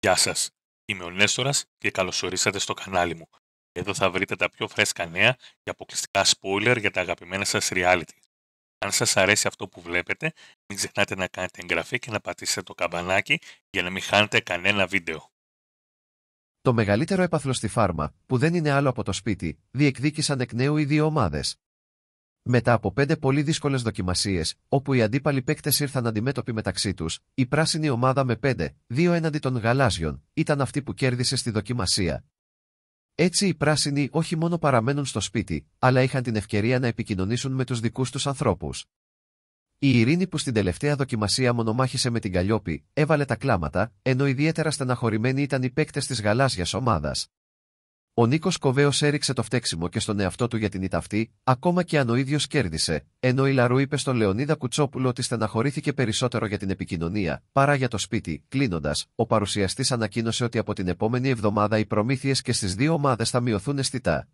Γεια σας, είμαι ο Νέστορας και καλωσορίσατε στο κανάλι μου. Εδώ θα βρείτε τα πιο φρέσκα νέα και αποκλειστικά spoiler για τα αγαπημένα σας reality. Αν σας αρέσει αυτό που βλέπετε, μην ξεχνάτε να κάνετε εγγραφή και να πατήσετε το καμπανάκι για να μην χάνετε κανένα βίντεο. Το μεγαλύτερο έπαθλο στη φάρμα, που δεν είναι άλλο από το σπίτι, διεκδίκησαν εκ νέου οι δύο ομάδες. Μετά από πέντε πολύ δύσκολες δοκιμασίες, όπου οι αντίπαλοι παίκτες ήρθαν αντιμέτωποι μεταξύ τους, η πράσινη ομάδα με 5-2 έναντι των γαλάζιων ήταν αυτή που κέρδισε στη δοκιμασία. Έτσι οι πράσινοι όχι μόνο παραμένουν στο σπίτι, αλλά είχαν την ευκαιρία να επικοινωνήσουν με τους δικούς τους ανθρώπους. Η Ειρήνη που στην τελευταία δοκιμασία μονομάχησε με την Καλλιόπη, έβαλε τα κλάματα, ενώ ιδιαίτερα στεναχωρημένοι ήταν οι παίκτες της γαλάζιας ομάδας. Ο Νίκος Κοβέος έριξε το φταίξιμο και στον εαυτό του για την ήττα αυτή, ακόμα και αν ο ίδιος κέρδισε, ενώ η Λαρού είπε στον Λεωνίδα Κουτσόπουλο ότι στεναχωρήθηκε περισσότερο για την επικοινωνία, παρά για το σπίτι. Κλείνοντας, ο παρουσιαστής ανακοίνωσε ότι από την επόμενη εβδομάδα οι προμήθειες και στις δύο ομάδες θα μειωθούν αισθητά.